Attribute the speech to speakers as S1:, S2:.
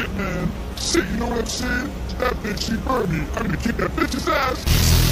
S1: Shit, man. Shit, you know what I'm saying? That bitch, she burned me. I'm gonna kick that bitch's ass.